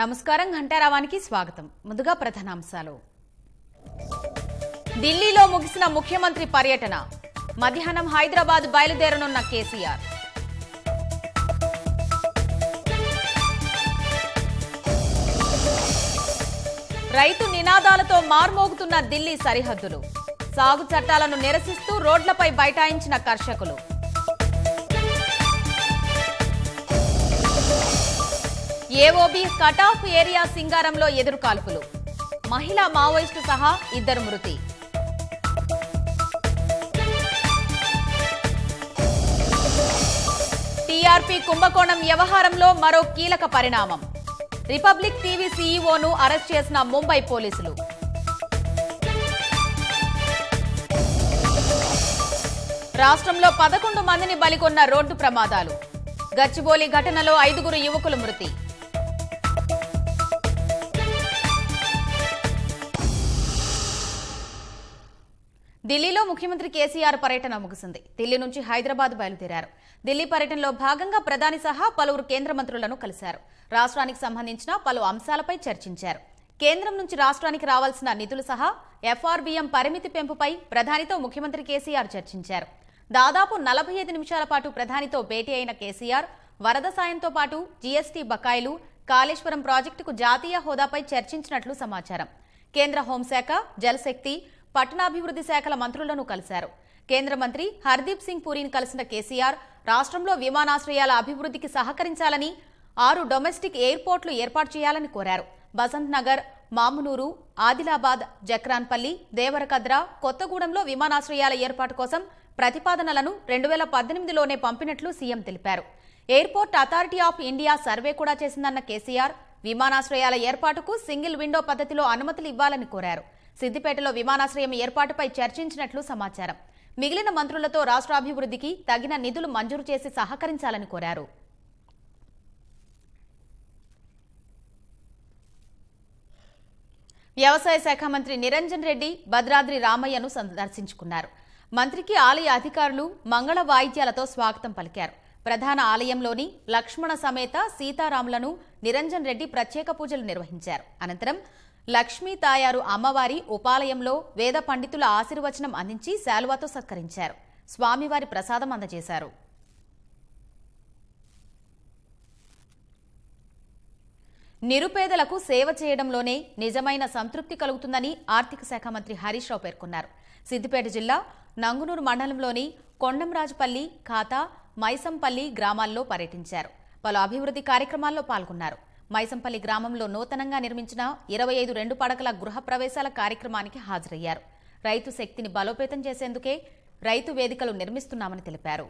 నమస్కారం ఘంటారావానికి స్వాగతం. ముందుగా ప్రధానాంశాలు. ఢిల్లీలో ముగిసిన ముఖ్యమంత్రి పర్యటన. మధ్యాహ్నం హైదరాబాద్ బయలుదేరనున్న కేసీఆర్. రైతు నినాదాలతో మార్మోగుతున్న ఢిల్లీ సరిహద్దులు. సాగు చట్టాలను నిరసిస్తూ రోడ్లపై బైఠాయించిన కర్షకులు. ఏఓబి కటాఫ్ ఏరియా సింగారంలో ఎదురుకాల్పులు మహిళా మావోయిస్టు సహా ఇద్దరు మృతి. టీఆర్పీ కుంభకోణం వ్యవహారంలో మరో కీలక పరిణామం. రిపబ్లిక్ టీవీ సీఈఓను అరెస్ట్ చేసిన ముంబై పోలీసులు. రాష్ట్రంలో పదకొండు మందిని బలికొన్న రోడ్డు ప్రమాదాలు. గచ్చిబోలి ఘటనలో ఐదుగురు యువకులు మృతి. ఢిల్లీలో ముఖ్యమంత్రి కేసీఆర్ పర్యటన ముగిసింది. ఢిల్లీ నుంచి హైదరాబాద్ బయలుదేరారు. ఢిల్లీ పర్యటనలో భాగంగా ప్రధాని సహా పలువురు కేంద్ర మంత్రులను కలిశారు. రాష్ట్రానికి సంబంధించిన పలు అంశాలపై చర్చించారు. కేంద్రం నుంచి రాష్ట్రానికి రావాల్సిన నిధులు సహా ఎఫ్ఆర్బీఎం పరిమితి పెంపుపై ప్రధానితో ముఖ్యమంత్రి కేసీఆర్ చర్చించారు. దాదాపు నలభై ఐదు నిమిషాల పాటు ప్రధానితో భేటీ అయిన కేసీఆర్ వరద సాయంతో పాటు జీఎస్టీ బకాయిలు కాళేశ్వరం ప్రాజెక్టుకు జాతీయ హోదాపై చర్చించినట్లు సమాచారం. కేంద్ర హోంశాఖ జలశక్తి పట్టణాభివృద్ధి శాఖల మంత్రులను కలిశారు. కేంద్ర మంత్రి హర్దీప్ సింగ్ పూరిని కలిసిన కేసీఆర్ రాష్ట్రంలో విమానాశ్రయాల అభివృద్ధికి సహకరించాలని ఆరు డొమెస్టిక్ ఎయిర్పోర్ట్లు ఏర్పాటు చేయాలని కోరారు. బసంత్ నగర్ మామునూరు ఆదిలాబాద్ జక్రాన్పల్లి దేవరకద్ర కొత్తగూడెంలో విమానాశ్రయాల ఏర్పాటు కోసం ప్రతిపాదనలను రెండు వేల పద్దెనిమిదిలోనే పంపినట్లు సీఎం తెలిపారు. Airport authority of India survey కూడా చేసిందన్న కేసీఆర్ విమానాశ్రయాల ఏర్పాటుకు సింగిల్ విండో పద్ధతిలో అనుమతులు ఇవ్వాలని కోరారు. సిద్దిపేటలో విమానాశ్రయం ఏర్పాటుపై చర్చించినట్లు సమాచారం. మిగిలిన మంత్రులతో రాష్ట్రాభివృద్ధికి తగిన నిధులు మంజూరు చేసి సహకరించాలని కోరారు. వ్యవసాయ శాఖ మంత్రి నిరంజన్ రెడ్డి భద్రాద్రి రామయ్యను సందర్శించుకున్నారు. మంత్రికి ఆలయ అధికారులు మంగళ వాయిద్యాలతో స్వాగతం పలికారు. ప్రధాన ఆలయంలోని లక్ష్మణ సమేత సీతారాములను నిరంజన్ రెడ్డి ప్రత్యేక పూజలు నిర్వహించారు. అనంతరం లక్ష్మీ తాయారు అమ్మవారి ఉపాలయంలో వేద పండితుల ఆశీర్వచనం అందించి శాలువాతో సత్కరించారు. స్వామివారి ప్రసాదం అందజేశారు. నిరుపేదలకు సేవ చేయడంలోనే నిజమైన సంతృప్తి కలుగుతుందని ఆర్థిక శాఖ మంత్రి హరీష్ రావు పేర్కొన్నారు. సిద్దిపేట జిల్లా నంగునూరు మండలంలోని కొండంరాజుపల్లి ఖాతా మైసంపల్లి గ్రామాల్లో పర్యటించారు. పలు అభివృద్ధి కార్యక్రమాల్లో పాల్గొన్నారు. మైసంపల్లి గ్రామంలో నూతనంగా నిర్మించిన ఇరవై ఐదు రెండు పడకల గృహ ప్రవేశాల కార్యక్రమానికి హాజరయ్యారు. రైతు శక్తిని బలోపేతం చేసేందుకే రైతు వేదికలు నిర్మిస్తున్నామని తెలిపారు.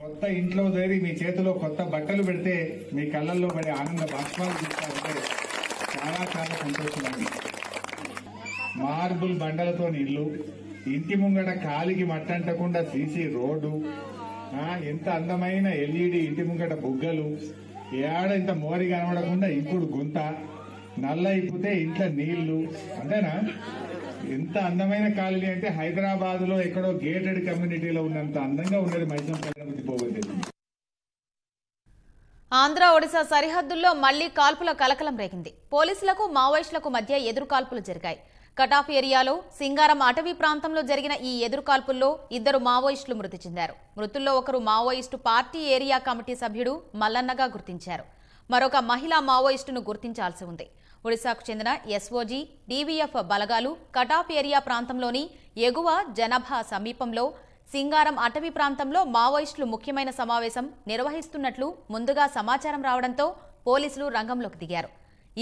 కొత్త ఇంట్లో చేరి మీ చేతిలో కొత్త బట్టలు పెడితే మీ కళ్ళల్లో పడే ఆనంద బాష్పాలు చూస్తారంటే చాలా చాలా సంతోషమండి మార్బుల్ బండలతో ఇల్లు ఇంటి ముంగట కాలికి మట్టంటకుండా సీసీ రోడ్డు ఎంత అందమైన ఎల్ఈడి ఇంటి ముంగట బుగ్గలు ఏడ ఇంత మోరి కనబడకుండా ఇప్పుడు గుంత నల్ల ఇప్పితే ఇంట్లో నీళ్ళు. అంతేనా? ఎంత అందమైన కాలనీ అంటే హైదరాబాద్లో ఎక్కడో గేటెడ్ కమ్యూనిటీలో ఉన్నంత అందంగా ఉన్నది మైసూర్ పల్లె పోగొట్టింది ఆంధ్ర ఒడిశా సరిహద్దుల్లో మళ్ళీ కాల్పుల కలకలం రేగింది. పోలీసులకు మావోయిస్టులకు మధ్య ఎదురుకాల్పులు జరిగాయి. కటాఫ్ ఏరియాలో సింగారం అటవీ ప్రాంతంలో జరిగిన ఈ ఎదురుకాల్పుల్లో ఇద్దరు మావోయిస్టులు మృతి చెందారు. మృతుల్లో ఒకరు మావోయిస్టు పార్టీ ఏరియా కమిటీ సభ్యుడు మల్లన్నగా గుర్తించారు. మరొక మహిళా మావోయిస్టును గుర్తించాల్సి ఉంది. ఒడిశాకు చెందిన ఎస్ఓజీ డీవీఎఫ్ బలగాలు కటాఫ్ ఏరియా ప్రాంతంలోని ఎగువ జనాభా సమీపంలో సింగారం అటవీ ప్రాంతంలో మావోయిస్టులు ముఖ్యమైన సమావేశం నిర్వహిస్తున్నట్లు ముందుగా సమాచారం రావడంతో పోలీసులు రంగంలోకి దిగారు.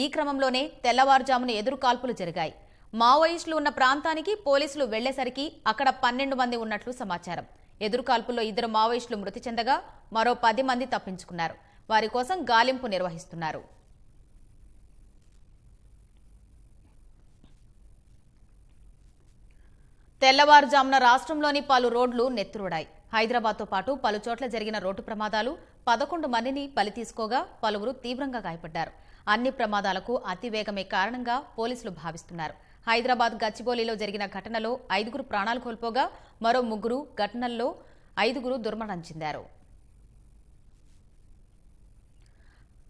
ఈ క్రమంలోనే తెల్లవారుజామున ఎదురు కాల్పులు జరిగాయి. మావోయిస్టులు ఉన్న ప్రాంతానికి పోలీసులు వెళ్ళేసరికి అక్కడ పన్నెండు మంది ఉన్నట్లు సమాచారం. ఎదురుకాల్పుల్లో ఇద్దరు మావోయిస్టులు మృతి చెందగా మరో పది మంది తప్పించుకున్నారు. వారి కోసం గాలింపు నిర్వహిస్తున్నారు. తెల్లవారుజామున రాష్ట్రంలోని పలు రోడ్లు నెత్తురుడాయి. హైదరాబాద్తో పాటు పలు చోట్ల జరిగిన రోడ్డు ప్రమాదాలు పదకొండు మందిని బలి తీసుకోగా పలువురు తీవ్రంగా గాయపడ్డారు. అన్ని ప్రమాదాలకు అతివేగమే కారణంగా పోలీసులు భావిస్తున్నారు. హైదరాబాద్ గచ్చిబౌలిలో జరిగిన ఘటనలో ఐదుగురు ప్రాణాలు కోల్పోగా మరో ముగ్గురు ఘటనల్లో ఐదుగురు దుర్మరణం చెందారు.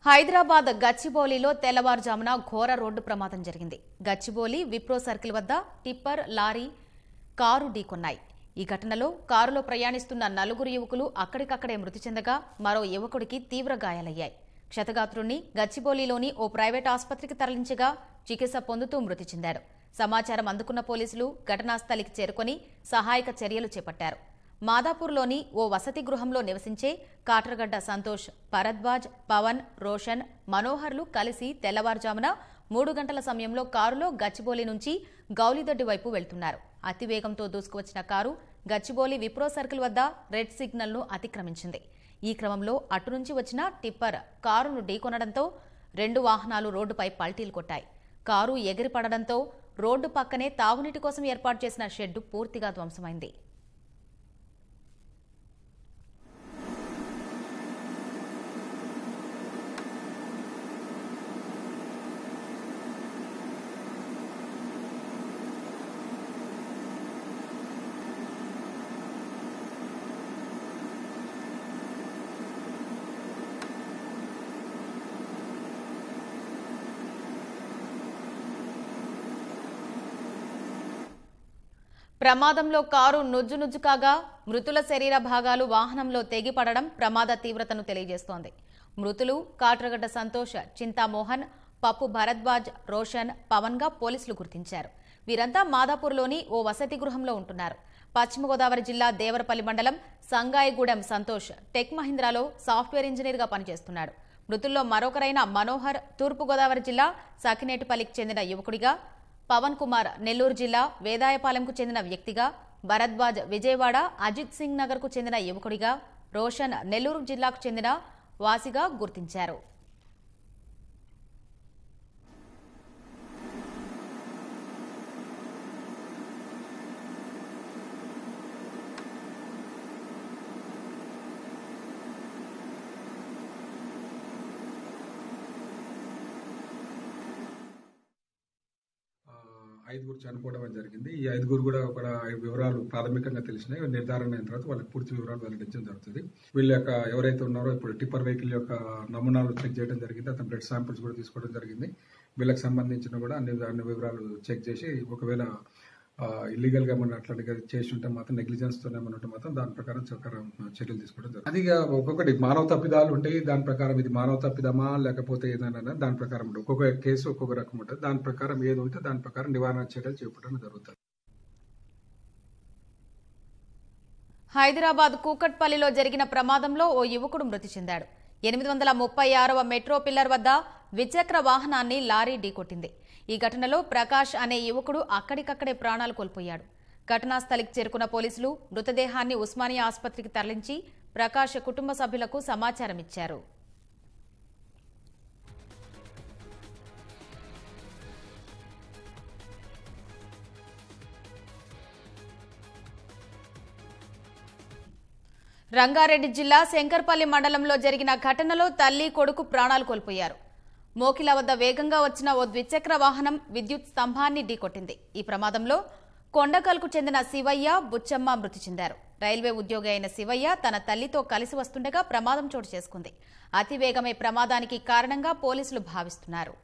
హైదరాబాద్ గచ్చిబౌలిలో తెల్లవారుజామున ఘోర రోడ్డు ప్రమాదం జరిగింది. గచ్చిబౌలి విప్రో సర్కిల్ వద్ద టిప్పర్ లారీ కారు ఢీకొన్నాయి. ఈ ఘటనలో కారులో ప్రయాణిస్తున్న నలుగురు యువకులు అక్కడికక్కడే మృతి చెందగా మరో యువకుడికి తీవ్ర గాయాలయ్యాయి. క్షతగాత్రుణ్ణి గచ్చిబౌలిలోని ఓ ప్రైవేట్ ఆసుపత్రికి తరలించగా చికిత్స పొందుతూ మృతి చెందాడు సమాచారం అందుకున్న పోలీసులు ఘటనా స్థలికి చేరుకొని సహాయక చర్యలు చేపట్టారు. మాదాపూర్లోని ఓ వసతి గృహంలో నివసించే కాటరగడ్డ సంతోష్ భరద్వాజ్ పవన్ రోషన్ మనోహర్లు కలిసి తెల్లవారుజామున మూడు గంటల సమయంలో కారులో గచ్చిబోలి నుంచి గౌలిదొడ్డి వైపు వెళ్తున్నారు. అతివేగంతో దూసుకువచ్చిన కారు గచ్చిబోలి విప్రో సర్కిల్ వద్ద రెడ్ సిగ్నల్ను అతిక్రమించింది. ఈ క్రమంలో అటు నుంచి వచ్చిన టిప్పర్ కారును ఢీకొనడంతో రెండు వాహనాలు రోడ్డుపై పల్టీలు కొట్టాయి. కారు ఎగిరిపడడంతో రోడ్డు పక్కనే తాగునీటి కోసం ఏర్పాటు చేసిన షెడ్డు పూర్తిగా ధ్వంసమైంది. ప్రమాదంలో కారు నుజ్జు నుజ్జు కాగా మృతుల శరీర భాగాలు వాహనంలో తెగిపడడం ప్రమాద తీవ్రతను తెలియజేస్తోంది. మృతులు కాట్రగడ్డ సంతోష్ చింతామోహన్ పప్పు భరద్వాజ్ రోషన్ పవన్గా పోలీసులు గుర్తించారు. వీరంతా మాదాపూర్లోని ఓ వసతి గృహంలో ఉంటున్నారు. పశ్చిమ గోదావరి జిల్లా దేవరపల్లి మండలం సంగాయిగూడెం సంతోష్ టెక్ మహీంద్రాలో సాఫ్ట్వేర్ ఇంజనీర్గా పనిచేస్తున్నాడు. మృతుల్లో మరొకరైన మనోహర్ తూర్పు గోదావరి జిల్లా సఖినేటిపల్లికి చెందిన యువకుడిగా పవన్ కుమార్ నెల్లూరు జిల్లా వేదాయపాలెంకు చెందిన వ్యక్తిగా భరద్వాజ్ విజయవాడ అజిత్ సింగ్ నగర్కు చెందిన యువకుడిగా రోషన్ నెల్లూరు జిల్లాకు చెందిన వాసిగా గుర్తించారు ఆ, ఐదుగురు చనిపోవడం జరిగింది. ఈ ఐదుగురు కూడా ఒక వివరాలు ప్రాథమికంగా తెలిసినాయి. నిర్ధారణ అయిన తర్వాత వాళ్ళకి పూర్తి వివరాలు వెల్లడించడం జరుగుతుంది. వీళ్ళ యొక్క ఎవరైతే ఉన్నారో ఇప్పుడు టిప్పర్ వెహికల్ యొక్క నమూనాలు చెక్ చేయడం జరిగింది. అతని బ్లడ్ శాంపిల్స్ కూడా తీసుకోవడం జరిగింది. వీళ్ళకి సంబంధించిన కూడా అన్ని అన్ని వివరాలు చెక్ చేసి ఒకవేళ ఇల్లీగల్గా మనం అట్లాంటిగా చేసి ఉంటే మాత్రం నెగ్లిజెన్స్ తోనే ఉంటే మాత్రం దాని ప్రకారం చర్యలు తీసుకోవడం జరుగుతుంది. అది ఒక్కొక్కటి మానవ తప్పిదాలు ఉంటాయి దాని ప్రకారం ఇది మానవ తప్పిదమా లేకపోతే ఏదైనా దాని ప్రకారం ఉంటుంది. ఒక్కొక్క కేసు ఒక్కొక్క రకం ఉంటుంది. దాని ప్రకారం ఏది ఉంటే దాని ప్రకారం నివారణ చర్యలు చేపట్టడం జరుగుతుంది. హైదరాబాద్ కూకట్పల్లిలో జరిగిన ప్రమాదంలో ఓ యువకుడు మృతి చెందాడు. ఎనిమిది వందల ముప్పై ఆరవ మెట్రో పిల్లర్ వద్ద ద్విచక్ర వాహనాన్ని లారీ ఢీకొట్టింది. ఈ ఘటనలో ప్రకాష్ అనే యువకుడు అక్కడికక్కడే ప్రాణాలు కోల్పోయాడు. ఘటనా స్థలికి చేరుకున్న పోలీసులు మృతదేహాన్ని ఉస్మానియా ఆసుపత్రికి తరలించి ప్రకాష్ కుటుంబ సభ్యులకు సమాచారం ఇచ్చారు. రంగారెడ్డి జిల్లా శంకర్పల్లి మండలంలో జరిగిన ఘటనలో తల్లి కొడుకు ప్రాణాలు కోల్పోయారు. మోకిల వద్ద వేగంగా వచ్చిన ఓ ద్విచక్ర వాహనం విద్యుత్ స్తంభాన్ని ఢీకొట్టింది. ఈ ప్రమాదంలో కొండకల్కు చెందిన శివయ్య బుచ్చమ్మ మృతి చెందారు. రైల్వే ఉద్యోగి అయిన శివయ్య తన తల్లితో కలిసి వస్తుండగా ప్రమాదం చోటు చేసుకుంది. అతివేగమే ప్రమాదానికి కారణంగా పోలీసులు భావిస్తున్నారు.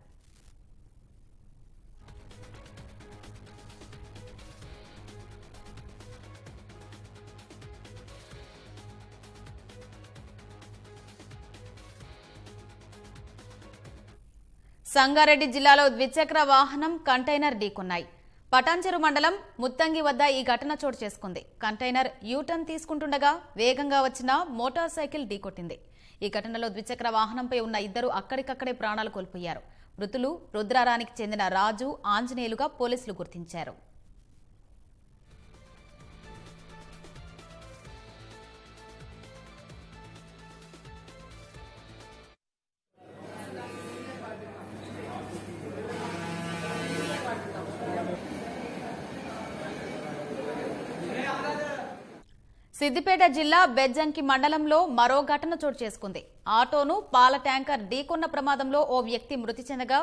సంగారెడ్డి జిల్లాలో ద్విచక్ర వాహనం కంటైనర్ ఢీకొన్నాయి. పటాన్చెరు మండలం ముత్తంగి వద్ద ఈ ఘటన చోటు చేసుకుంది. కంటైనర్ యూటర్న్ తీసుకుంటుండగా వేగంగా వచ్చిన మోటార్ సైకిల్ ఢీకొట్టింది. ఈ ఘటనలో ద్విచక్ర వాహనంపై ఉన్న ఇద్దరు అక్కడికక్కడే ప్రాణాలు కోల్పోయారు. మృతులు రుద్రారానికి చెందిన రాజు ఆంజనేయులుగా పోలీసులు గుర్తించారు. సిద్దిపేట జిల్లా బెజ్జంకి మండలంలో మరో ఘటన చోటు చేసుకుంది. ఆటోను పాల ట్యాంకర్ ఢీకొన్న ప్రమాదంలో ఓ వ్యక్తి మృతి చెందగా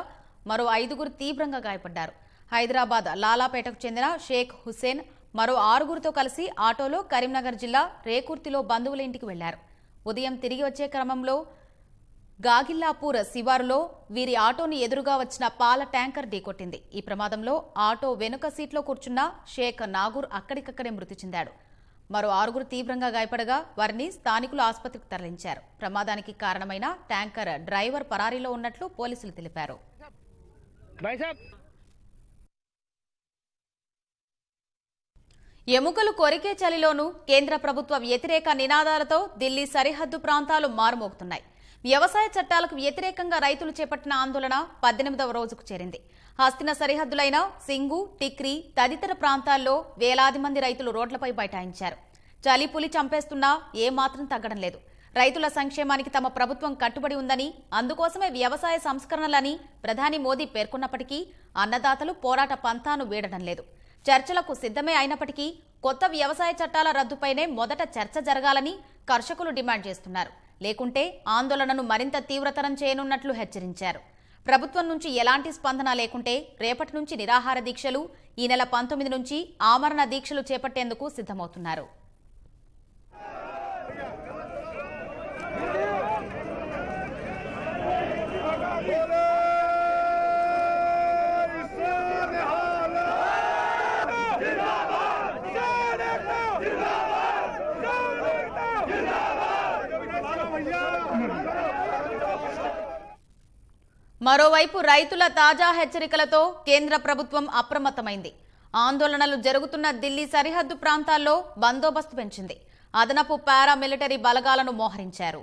మరో ఐదుగురు తీవ్రంగా గాయపడ్డారు. హైదరాబాద్ లాలాపేటకు చెందిన షేక్ హుసేన్ మరో ఆరుగురితో కలిసి ఆటోలో కరీంనగర్ జిల్లా రేకుర్తిలో బంధువుల ఇంటికి వెళ్ళారు. ఉదయం తిరిగి వచ్చే క్రమంలో గాగిల్లాపూర్ శివారులో వీరి ఆటోని ఎదురుగా వచ్చిన పాల ట్యాంకర్ ఢీకొట్టింది. ఈ ప్రమాదంలో ఆటో వెనుక సీట్లో కూర్చున్న షేక్ నాగూర్ అక్కడికక్కడే మృతి చెందాడు. మరో ఆరుగురు తీవ్రంగా గాయపడగా వారిని స్థానికులు ఆసుపత్రికి తరలించారు. ప్రమాదానికి కారణమైన ట్యాంకర్ డ్రైవర్ పరారీలో ఉన్నట్లు పోలీసులు తెలిపారు. ఎముకలు కొరికే చలిలోనూ కేంద్ర ప్రభుత్వ వ్యతిరేక నినాదాలతో ఢిల్లీ సరిహద్దు ప్రాంతాలు మారుమోగుతున్నాయి. వ్యవసాయ చట్టాలకు వ్యతిరేకంగా రైతులు చేపట్టిన ఆందోళన పద్దెనిమిదవ రోజుకు చేరింది. హస్తిన సరిహద్దులైన సింగు టిక్రీ తదితర ప్రాంతాల్లో వేలాది మంది రైతులు రోడ్లపై బైఠాయించారు. చలి పులి చంపేస్తున్నా ఏమాత్రం తగ్గడం లేదు. రైతుల సంక్షేమానికి తమ ప్రభుత్వం కట్టుబడి ఉందని అందుకోసమే వ్యవసాయ సంస్కరణలని ప్రధాని మోదీ పేర్కొన్నప్పటికీ అన్నదాతలు పోరాట పంతాను వీడడం లేదు. చర్చలకు సిద్ధమే అయినప్పటికీ కొత్త వ్యవసాయ చట్టాల రద్దుపైనే మొదట చర్చ జరగాలని కర్షకులు డిమాండ్ చేస్తున్నారు. లేకుంటే ఆందోళనను మరింత తీవ్రతరం చేయనున్నట్లు హెచ్చరించారు. ప్రభుత్వం నుంచి ఎలాంటి స్పందన లేకుంటే రేపటి నుంచి నిరాహార దీక్షలు ఈ నెల పంతొమ్మిది నుంచి ఆమరణ దీక్షలు చేపట్టేందుకు సిద్ధమవుతున్నారు. మరోవైపు రైతుల తాజా హెచ్చరికలతో కేంద్ర ప్రభుత్వం అప్రమత్తమైంది. ఆందోళనలు జరుగుతున్న ఢిల్లీ సరిహద్దు ప్రాంతాల్లో బందోబస్తు పెంచింది. అదనపు పారామిలిటరీ బలగాలను మోహరించారు.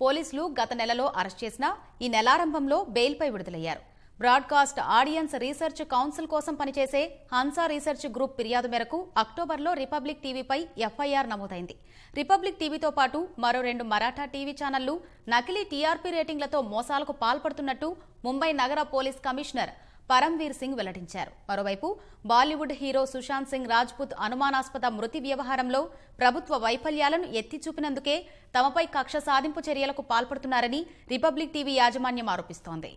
పోలీసులు గత నెలలో అరెస్ట్ చేసిన ఈ నెలారంభంలో బెయిల్పై విడుదలయ్యారు. బ్రాడ్కాస్ట్ ఆడియన్స్ రీసెర్చ్ కౌన్సిల్ కోసం పనిచేసే హన్సా రీసెర్చ్ గ్రూప్ ఫిర్యాదు మేరకు అక్టోబర్లో రిపబ్లిక్ టీవీపై ఎఫ్ఐఆర్ నమోదైంది. రిపబ్లిక్ టీవీతో పాటు మరో రెండు మరాఠా టీవీ ఛానళ్ళు నకిలీ టీఆర్పీ రేటింగ్లతో మోసాలకు పాల్పడుతున్నట్టు ముంబై నగర పోలీస్ కమిషనర్ పరంవీర్ సింగ్ వెల్లడించారు. మరోవైపు బాలీవుడ్ హీరో సుశాంత్ సింగ్ రాజ్పుత్ అనుమానాస్పద మృతి వ్యవహారంలో ప్రభుత్వ వైఫల్యాలను ఎత్తి చూపినందుకే తమపై కక్ష సాధింపు చర్యలకు పాల్పడుతున్నారని రిపబ్లిక్ టీవీ యాజమాన్యం ఆరోపిస్తోంది.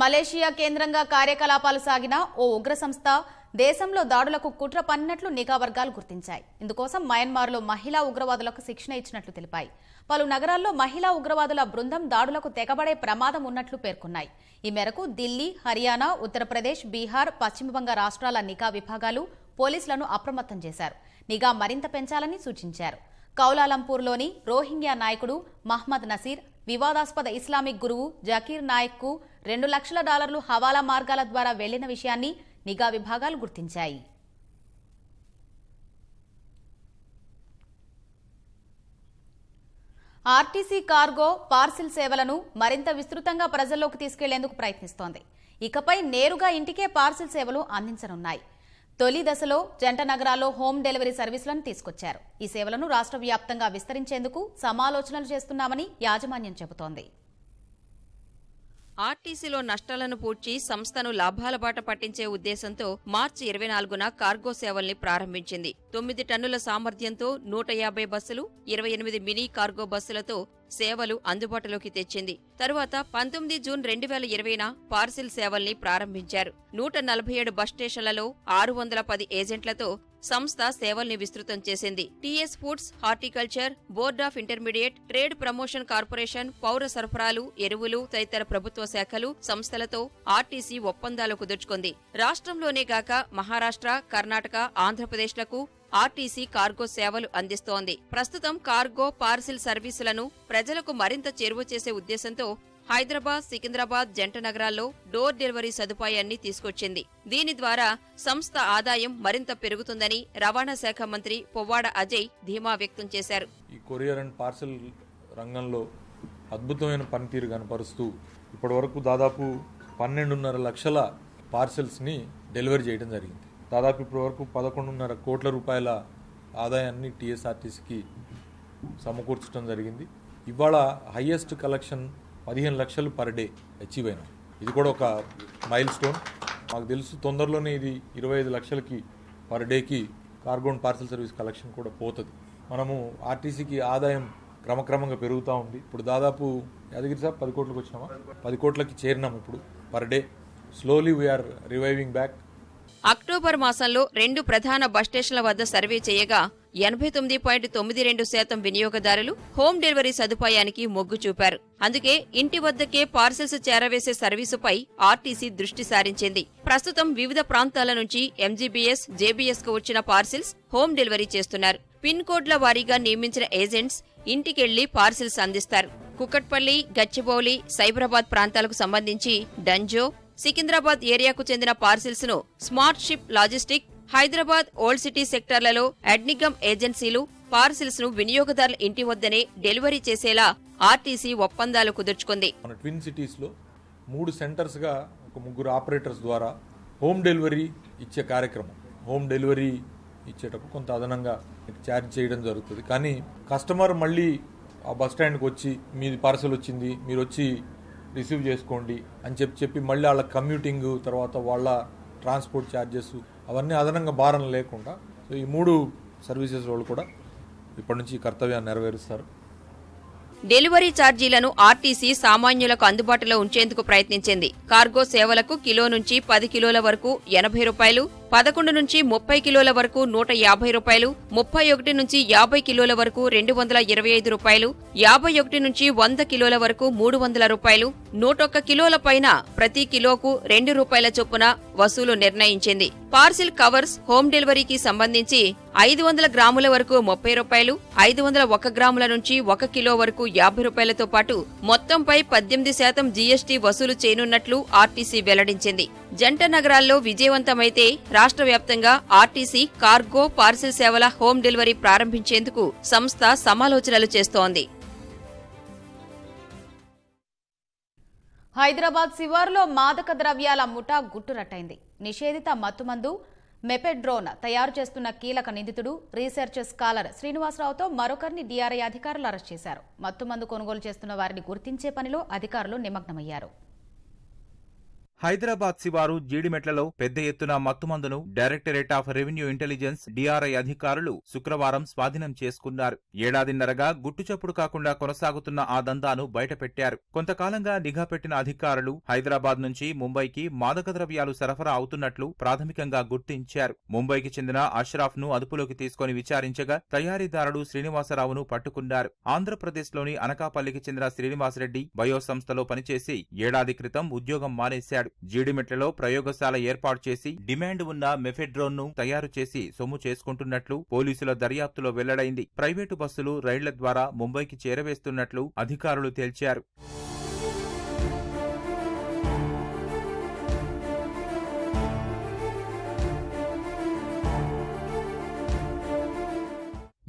మలేషియా కేంద్రంగా కార్యకలాపాలు సాగిన ఓ ఉగ్ర సంస్థ దేశంలో దాడులకు కుట్ర పన్నినట్లు నిఘా వర్గాలు గుర్తించాయి. ఇందుకోసం మయన్మార్లో మహిళా ఉగ్రవాదులకు శిక్షణ ఇచ్చినట్లు తెలిపాయి. పలు నగరాల్లో మహిళా ఉగ్రవాదుల బృందం దాడులకు తెగబడే ప్రమాదం ఉన్నట్లు పేర్కొన్నాయి. ఈ మేరకు ఢిల్లీ హర్యానా ఉత్తరప్రదేశ్ బీహార్ పశ్చిమ బంగ రాష్ట్రాల నిఘా విభాగాలు పోలీసులను అప్రమత్తం చేశారు. నిఘా మరింత పెంచాలని సూచించారు. కౌలాలంపూర్లోని రోహింగ్యా నాయకుడు మహ్మద్ నసీర్ వివాదాస్పద ఇస్లామిక్ గురువు జకీర్ నాయక్కు రెండు లక్షల డాలర్లు హవాలా మార్గాల ద్వారా వెళ్ళిన విషయాన్ని నిఘా విభాగాలు గుర్తించాయి. ఆర్టీసీ కార్గో పార్సిల్ సేవలను మరింత విస్తృతంగా ప్రజల్లోకి తీసుకెళ్ళేందుకు ప్రయత్నిస్తోంది. ఇకపై నేరుగా ఇంటికే పార్సిల్ సేవలు అందించనున్నాయి. తొలి దశలో జంట నగరాల్లో హోమ్ డెలివరీ సర్వీసులను తీసుకొచ్చారు. ఈ సేవలను రాష్ట్ర వ్యాప్తంగా విస్తరించేందుకు సమాలోచనలు చేస్తున్నామని యాజమాన్యం చెబుతోంది. ఆర్టీసీలో నష్టాలను పూడ్చి సంస్థను లాభాల బాట పట్టించే ఉద్దేశంతో మార్చి ఇరవై నాలుగున కార్గో సేవల్ని ప్రారంభించింది. తొమ్మిది టన్నుల సామర్థ్యంతో నూట యాభై బస్సులు ఇరవై ఎనిమిది మినీ కార్గో బస్సులతో సేవలు అందుబాటులోకి తెచ్చింది. తరువాత పంతొమ్మిది జూన్ రెండు వేల ఇరవైన పార్సిల్ సేవల్ని ప్రారంభించారు. నూట నలభై ఏడు బస్ స్టేషన్లలో ఆరు వందల పది ఏజెంట్లతో సంస్థ సేవల్ని విస్తృతం చేసింది. TS foods horticulture board of intermediate trade promotion corporation పౌర సరఫరాలు ఎరువులు తదితర ప్రభుత్వ శాఖలు సంస్థలతో ఆర్టీసీ ఒప్పందాలు కుదుర్చుకుంది. రాష్ట్రంలోనే గాక మహారాష్ట్ర కర్ణాటక ఆంధ్రప్రదేశ్లకు ఆర్టీసీ కార్గో సేవలు అందిస్తోంది. ప్రస్తుతం కార్గో పార్సిల్ సర్వీసులను ప్రజలకు మరింత చేరువ చేసే ఉద్దేశంతో హైదరాబాద్ సికింద్రాబాద్ జంట నగరాల్లో డోర్ డెలివరీ సదుపాయాన్ని తీసుకొచ్చింది. దీని ద్వారా సంస్థ ఆదాయం మరింత పెరుగుతుందని రవాణా శాఖ మంత్రి పొవ్వాడ అజయ్ ధీమా వ్యక్తం చేశారు. ఈ కొరియర్ అండ్ పార్సెల్ రంగంలో అద్భుతమైన పనితీరు కనపరుస్తూ ఇప్పటివరకు దాదాపు పన్నెండున్నర లక్షల పార్సెల్స్ని డెలివరీ చేయడం జరిగింది. దాదాపు ఇప్పటి వరకు పదకొండున్నర కోట్ల రూపాయల ఆదాయాన్ని టీఎస్ఆర్టీసీకి సమకూర్చడం జరిగింది. ఇవాళ హయ్యెస్ట్ కలెక్షన్ పదిహేను లక్షలు పర్ డే అచీవ్ అయినాం. ఇది కూడా ఒక మైల్ స్టోన్ మాకు తెలుసు తొందరలోనే ఇది ఇరవై ఐదు లక్షలకి పర్ డేకి cargo and parcel service collection కూడా పోతుంది. మనము ఆర్టీసీకి ఆదాయం క్రమక్రమంగా పెరుగుతూ ఉంది. ఇప్పుడు దాదాపు యాదగిరి సార్ పది కోట్లకు వచ్చినామా? పది కోట్లకి చేరినాం ఇప్పుడు per day. Slowly we are reviving back October మాసంలో రెండు ప్రధాన బస్ స్టేషన్ల వద్ద సర్వే చేయగా ఎనభై తొమ్మిది పాయింట్ తొమ్మిది రెండు శాతం వినియోగదారులు హోమ్ డెలివరీ సదుపాయానికి మొగ్గు చూపారు. అందుకే ఇంటి వద్దకే పార్సెల్స్ చేరవేసే సర్వీసుపై ఆర్టీసీ దృష్టి సారించింది. ప్రస్తుతం వివిధ ప్రాంతాల నుంచి ఎంజీబీఎస్ జేబీఎస్కు వచ్చిన పార్సిల్స్ హోమ్ డెలివరీ చేస్తున్నారు. పిన్ కోడ్ల వారీగా నియమించిన ఏజెంట్స్ ఇంటికెళ్ళి పార్సిల్స్ అందిస్తారు. కుక్కట్పల్లి గచ్చిబౌలి సైబరాబాద్ ప్రాంతాలకు సంబంధించి డంజో సికింద్రాబాద్ ఏరియాకు చెందిన పార్సిల్స్ను smart ship logistic Hyderabad old city సెక్టార్లలో అడ్నిగమ్ ఏజెన్సీలు పార్సిల్స్ను వినియోగదారుల ఇంటి వద్దనే డెలివరీ చేసేలా ఆర్టీసీ ఒప్పందాలు కుదుర్చుకుంది. మన ట్విన్ సిటీస్లో మూడు సెంటర్స్గా ఒక ముగ్గురు ఆపరేటర్స్ ద్వారా హోమ్ డెలివరీ ఇచ్చే కార్యక్రమం. హోమ్ డెలివరీ ఇచ్చేటప్పుడు కొంత అదనంగా ఛార్జ్ చేయడం జరుగుతుంది. కానీ కస్టమర్ మళ్ళీ ఆ బస్ స్టాండ్కి వచ్చి మీది పార్సల్ వచ్చింది మీరు వచ్చి రిసీవ్ చేసుకోండి అని చెప్పి చెప్పి మళ్ళీ వాళ్ళ కమ్యూటింగ్ తర్వాత వాళ్ళ ట్రాన్స్పోర్ట్ ఛార్జెస్ అవన్నీ అదనంగా భారం లేకుండా సో ఈ మూడు సర్వీసెస్ వాళ్ళు కూడా ఇప్పటి నుంచి ఈ కర్తవ్యాన్ని నెరవేరుస్తారు. డెలివరీ ఛార్జీలను ఆర్టీసీ సామాన్యులకు అందుబాటులో ఉంచేందుకు ప్రయత్నించింది. కార్గో సేవలకు కిలో నుంచి పది కిలోల వరకు ఎనభై రూపాయలు పదకొండు నుంచి ముప్పై కిలోల వరకు నూట యాభై రూపాయలు ముప్పై ఒకటి నుంచి యాభై కిలోల వరకు రెండు వందల ఇరవై ఐదు రూపాయలు యాభై ఒకటి నుంచి వంద కిలోల వరకు మూడు వందల రూపాయలు నూటొక్క కిలోల పైన ప్రతి కిలోకు రెండు రూపాయల చొప్పున వసూలు నిర్ణయించింది. పార్సిల్ కవర్స్ హోమ్ డెలివరీకి సంబంధించి ఐదు వందల గ్రాముల వరకు ముప్పై రూపాయలు ఐదు వందల ఒక గ్రాముల నుంచి ఒక కిలో వరకు యాభై రూపాయలతో పాటు మొత్తంపై పద్దెనిమిది శాతం జీఎస్టీ వసూలు చేయనున్నట్లు ఆర్టీసీ వెల్లడించింది. జంట నగరాల్లో విజయవంతమైతే రాష్ట్ర వ్యాప్తంగా ఆర్టీసీ కార్గో పార్సిల్ సేవల హోమ్ డెలివరీ ప్రారంభించేందుకు సంస్థ సమాలోచనలు చేస్తోంది. హైదరాబాద్ శివారులో మాదక ద్రవ్యాల ముఠా గుట్టురట్టయింది నిషేధిత మత్తుమందు మెపెడ్రోన్ తయారు చేస్తున్న కీలక నిందితుడు రీసెర్చ్ స్కాలర్ శ్రీనివాసరావుతో మరొకరిని డీఆర్ఐ అధికారులు అరెస్ట్ చేశారు. మత్తుమందు కొనుగోలు చేస్తున్న వారిని గుర్తించే పనిలో అధికారులు నిమగ్నమయ్యారు. హైదరాబాద్ శివారు జీడిమెట్లలో పెద్ద ఎత్తున మత్తుమందును directorate of revenue intelligence DRI అధికారులు శుక్రవారం స్వాధీనం చేసుకున్నారు. ఏడాదిన్నరగా గుట్టుచప్పుడు కాకుండా కొనసాగుతున్న ఆ దందాను బయటపెట్టారు. కొంతకాలంగా నిఘా పెట్టిన అధికారులు హైదరాబాద్ నుంచి ముంబైకి మాదక ద్రవ్యాలు సరఫరా అవుతున్నట్లు ప్రాథమికంగా గుర్తించారు. ముంబైకి చెందిన అష్రాఫ్ను అదుపులోకి తీసుకొని విచారించగా తయారీదారుడు శ్రీనివాసరావును పట్టుకున్నారు. ఆంధ్రప్రదేశ్లోని అనకాపల్లికి చెందిన శ్రీనివాసరెడ్డి బయో సంస్థలో పనిచేసి ఏడాది క్రితం ఉద్యోగం మానేశాడు. జీడిమెట్లలో ప్రయోగశాల ఏర్పాటు చేసి డిమాండ్ ఉన్న మెఫెడ్రోన్ను తయారు చేసి సొమ్ము చేసుకుంటున్నట్లు పోలీసుల దర్యాప్తులో వెల్లడైంది. ప్రైవేటు బస్సులు రైళ్ళ ద్వారా ముంబైకి చేరవేస్తున్నట్లు అధికారులు తేల్చారు.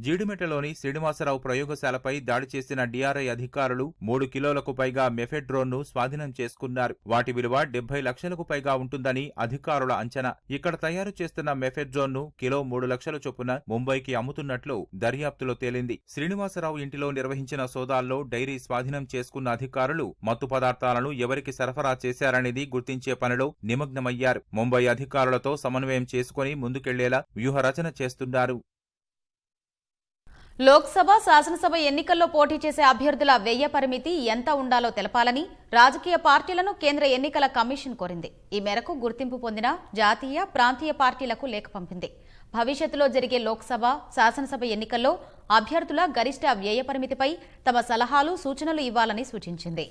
జీడిమెటలోని శ్రీనివాసరావు ప్రయోగశాలపై దాడి చేసిన డిఆర్ఐ అధికారులు మూడు కిలోలకు పైగా మెఫెడ్రోన్ను స్వాధీనం చేసుకున్నారు. వాటి విలువ డెబ్బై లక్షలకు పైగా ఉంటుందని అధికారుల అంచనా. ఇక్కడ తయారు చేస్తున్న మెఫెడ్రోన్ను కిలో మూడు లక్షల చొప్పున ముంబైకి అమ్ముతున్నట్లు దర్యాప్తులో తేలింది. శ్రీనివాసరావు ఇంటిలో నిర్వహించిన సోదాల్లో డైరీ స్వాధీనం చేసుకున్న అధికారులు మత్తు పదార్థాలను ఎవరికి సరఫరా చేశారనేది గుర్తించే పనిలో నిమగ్నమయ్యారు. ముంబై అధికారులతో సమన్వయం చేసుకుని ముందుకెళ్ళేలా వ్యూహరచన చేస్తున్నారు. లోక్సభ శాసనసభ ఎన్నికల్లో పోటీ చేసే అభ్యర్థుల వ్యయ పరిమితి ఎంత ఉండాలో తెలపాలని రాజకీయ పార్టీలను కేంద్ర ఎన్నికల కమిషన్ కోరింది. ఈ మేరకు గుర్తింపు పొందిన జాతీయ ప్రాంతీయ పార్టీలకు లేఖ పంపింది. భవిష్యత్తులో జరిగే లోక్సభ శాసనసభ ఎన్నికల్లో అభ్యర్థుల గరిష్ట వ్యయ పరిమితిపై తమ సలహాలు సూచనలు ఇవ్వాలని సూచించింది.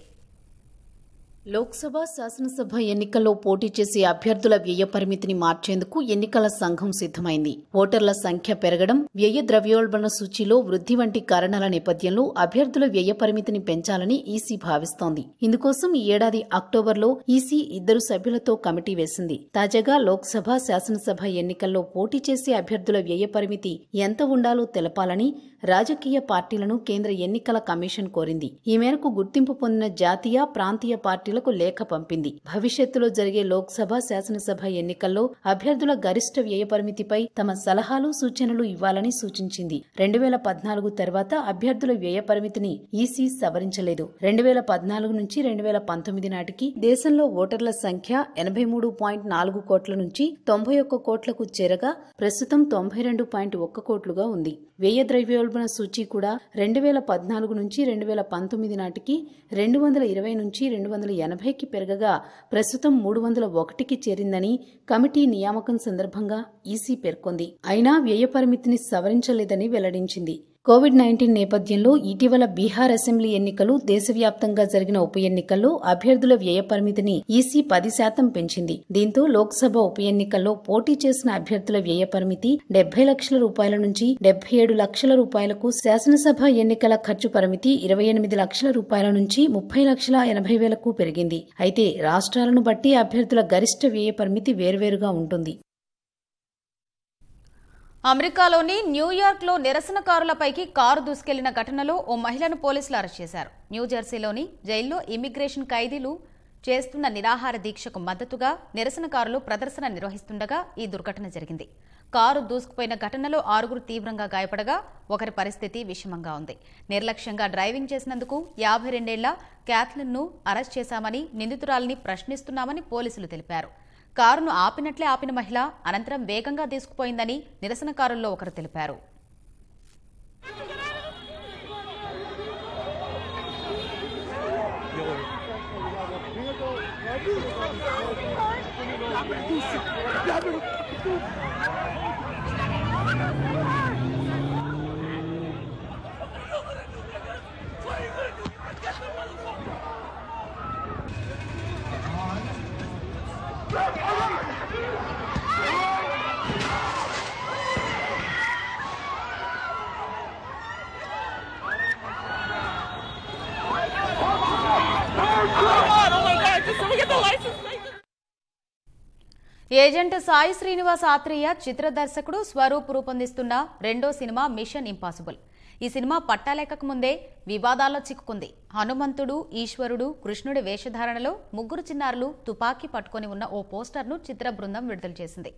లోక్సభ శాసనసభ ఎన్నికల్లో పోటీ చేసే అభ్యర్థుల వ్యయ పరిమితిని మార్చేందుకు ఎన్నికల సంఘం సిద్ధమైంది. ఓటర్ల సంఖ్య పెరగడం వ్యయ ద్రవ్యోల్బణ సూచీలో వృద్ధి వంటి కారణాల నేపథ్యంలో అభ్యర్థుల వ్యయ పరిమితిని పెంచాలని ఈసీ భావిస్తోంది. ఇందుకోసం ఈ ఏడాది అక్టోబర్లో ఈసీ ఇద్దరు సభ్యులతో కమిటీ వేసింది. తాజాగా లోక్సభ శాసనసభ ఎన్నికల్లో పోటీ చేసే అభ్యర్థుల వ్యయ పరిమితి ఎంత ఉండాలో తెలపాలని రాజకీయ పార్టీలను కేంద్ర ఎన్నికల కమిషన్ కోరింది. ఈ మేరకు గుర్తింపు పొందిన జాతీయ ప్రాంతీయ పార్టీ పార్టీలకు లేఖ పంపింది. భవిష్యత్తులో జరిగే లోక్సభ శాసనసభ ఎన్నికల్లో అభ్యర్థుల గరిష్ట వ్యయ పరిమితిపై తమ సలహాలు సూచనలు ఇవ్వాలని సూచించింది. రెండు వేల పద్నాలుగు తర్వాత అభ్యర్థుల వ్యయ పరిమితిని ఈసీ సవరించలేదు. రెండు వేల పద్నాలుగు నుంచి రెండు వేల పంతొమ్మిది నాటికి దేశంలో ఓటర్ల సంఖ్య ఎనభై మూడు పాయింట్ నాలుగు కోట్ల నుంచి తొంభై ఒక్క కోట్లకు చేరగా ప్రస్తుతం తొంభై రెండు పాయింట్ ఒక్క కోట్లుగా ఉంది. వ్యయ ద్రవ్యోల్బణ సూచి కూడా రెండు వేల పద్నాలుగు నుంచి రెండు వేల పంతొమ్మిది నాటికి రెండు వందల ఇరవై నుంచి రెండు వందల ఎనభైకి పెరగగా ప్రస్తుతం మూడు వందల ఒకటికి చేరిందని కమిటీ నియామకం సందర్భంగా ఈసీ పేర్కొంది. అయినా వ్యయ పరిమితిని సవరించలేదని వెల్లడించింది. కోవిడ్ నైన్టీన్ నేపథ్యంలో ఇటీవల బీహార్ అసెంబ్లీ ఎన్నికలు దేశవ్యాప్తంగా జరిగిన ఉప ఎన్నికల్లో అభ్యర్థుల వ్యయ పరిమితిని ఈసీ పది శాతం పెంచింది. దీంతో లోక్సభ ఉప ఎన్నికల్లో పోటీ చేసిన అభ్యర్థుల వ్యయ పరిమితి డెబ్బై లక్షల రూపాయల నుంచి డెబ్బై ఏడు లక్షల రూపాయలకు శాసనసభ ఎన్నికల ఖర్చు పరిమితి ఇరవై ఎనిమిది లక్షల రూపాయల నుంచి ముప్పై లక్షల ఎనభై వేలకు పెరిగింది. అయితే రాష్ట్రాలను బట్టి అభ్యర్థుల గరిష్ట వ్యయ పరిమితి వేర్వేరుగా ఉంటుంది. అమెరికాలోని న్యూయార్క్లో నిరసనకారులపైకి కారు దూసుకెళ్ళిన ఘటనలో ఓ మహిళను పోలీసులు అరెస్ట్ చేశారు. న్యూజెర్సీలోని జైల్లో ఇమ్మిగ్రేషన్ ఖైదీలు చేస్తున్న నిరాహార దీక్షకు మద్దతుగా నిరసనకారులు ప్రదర్శన నిర్వహిస్తుండగా ఈ దుర్ఘటన జరిగింది. కారు దూసుకుపోయిన ఘటనలో ఆరుగురు తీవ్రంగా గాయపడగా ఒకరి పరిస్థితి విషమంగా ఉంది. నిర్లక్ష్యంగా డ్రైవింగ్ చేసినందుకు యాభై రెండేళ్ళ క్యాథ్లిన్ను అరెస్ట్ చేశామని నిందితురాలిని ప్రశ్నిస్తున్నామని పోలీసులు తెలిపారు. కారును ఆపినట్లే ఆపిన మహిళ అనంతరం వేగంగా తీసుకుపోయిందని నిరసనకారుల్లో ఒకరు తెలిపారు. ఏజెంట్ సాయి శ్రీనివాస్ ఆత్రేయ చిత్ర దర్శకుడు స్వరూప్ రూపొందిస్తున్న రెండో సినిమా మిషన్ ఇంపాసిబుల్. ఈ సినిమా పట్టాలేకకు ముందే వివాదాల్లో చిక్కుకుంది. హనుమంతుడు ఈశ్వరుడు కృష్ణుడి వేషధారణలో ముగ్గురు చిన్నారులు తుపాకీ పట్టుకొని ఉన్న ఓ పోస్టర్ను చిత్ర బృందం విడుదల చేసింది.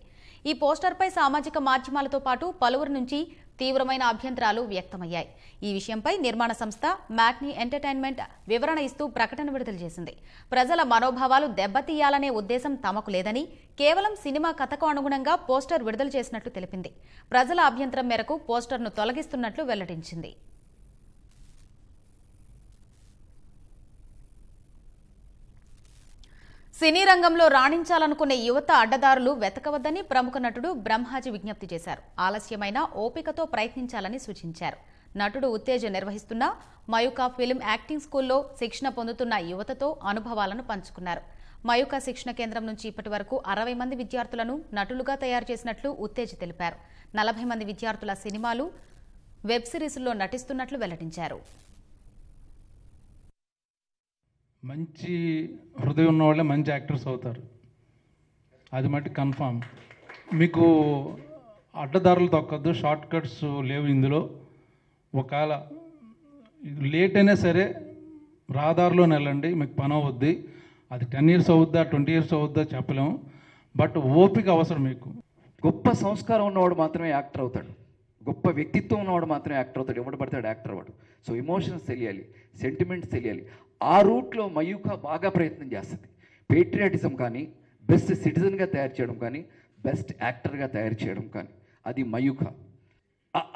ఈ పోస్టర్పై సామాజిక మాధ్యమాలతో పాటు పలువురు నుంచి తీవ్రమైన అభ్యంతరాలు వ్యక్తమయ్యాయి. ఈ విషయంపై నిర్మాణ సంస్థ మ్యాట్నీ ఎంటర్టైన్మెంట్ వివరణ ఇస్తూ ప్రకటన విడుదల చేసింది. ప్రజల మనోభావాలు దెబ్బతీయాలనే ఉద్దేశం తమకు లేదని కేవలం సినిమా కథకు అనుగుణంగా పోస్టర్ విడుదల చేసినట్లు తెలిపింది. ప్రజల అభ్యంతరం మేరకు పోస్టర్ను తొలగిస్తున్నట్లు వెల్లడించింది. సినీ రంగంలో రాణించాలనుకునే యువత అడ్డదారులు వెతకవద్దని ప్రముఖ నటుడు బ్రహ్మాజీ విజ్ఞప్తి చేశారు. ఆలస్యమైన ఓపికతో ప్రయత్నించాలని సూచించారు. నటుడు ఉత్తేజ నిర్వహిస్తున్న మయూకా ఫిల్మ్ యాక్టింగ్ స్కూల్లో శిక్షణ పొందుతున్న యువతతో అనుభవాలను పంచుకున్నారు. మయూకా శిక్షణ కేంద్రం నుంచి ఇప్పటి వరకు అరవై మంది విద్యార్థులను నటులుగా తయారు చేసినట్లు ఉత్తేజ్ తెలిపారు. నలభై మంది విద్యార్థుల సినిమాలు వెబ్ సిరీస్లో నటిస్తున్నట్లు వెల్లడించారు. మంచి హృదయం ఉన్న వాళ్ళే మంచి యాక్టర్స్ అవుతారు. అది మట్టి కన్ఫామ్. మీకు అడ్డదారులు తొక్కద్దు షార్ట్ కట్స్ లేవు ఇందులో. ఒకవేళ లేట్ అయినా సరే రహదారిలో వెళ్ళండి మీకు పని అవుద్ది. అది టెన్ ఇయర్స్ అవుద్దా ట్వంటీ ఇయర్స్ అవుద్దా చెప్పలేము. బట్ ఓపిక అవసరం మీకు. గొప్ప సంస్కారం ఉన్నవాడు మాత్రమే యాక్టర్ అవుతాడు. గొప్ప వ్యక్తిత్వం ఉన్నవాడు మాత్రమే యాక్టర్ అవుతాడు. ఎవడు పడతాడు యాక్టర్ వాడు సో ఎమోషన్స్ తెలియాలి సెంటిమెంట్స్ తెలియాలి. ఆ రూట్లో మయూక బాగా ప్రయత్నం చేస్తుంది. పేట్రియాటిజం కానీ బెస్ట్ సిటిజన్గా తయారు చేయడం కానీ బెస్ట్ యాక్టర్గా తయారు చేయడం కానీ అది మయూక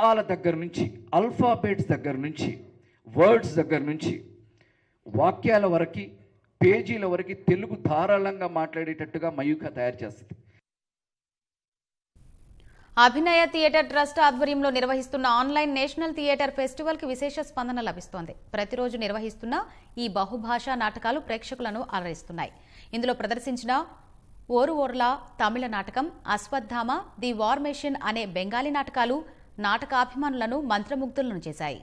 అల దగ్గర నుంచి అల్ఫాబెట్స్ దగ్గర నుంచి వర్డ్స్ దగ్గర నుంచి వాక్యాల వరకు పేజీల వరకు తెలుగు ధారాళంగా మాట్లాడేటట్టుగా మయూక తయారు చేస్తుంది. అభినయ థియేటర్ ట్రస్ట్ ఆధ్వర్యంలో నిర్వహిస్తున్న ఆన్లైన్ నేషనల్ థియేటర్ ఫెస్టివల్కి విశేష స్పందన లభిస్తోంది. ప్రతిరోజు నిర్వహిస్తున్న ఈ బహుభాషా నాటకాలు ప్రేక్షకులను అలరిస్తున్నాయి. ఇందులో ప్రదర్శించిన ఓరు ఓర్లా తమిళ నాటకం అశ్వత్థామ ది వార్ మెషిన్ అనే బెంగాలీ నాటకాలు నాటకాభిమానులను మంత్రముగ్ధులను చేశాయి.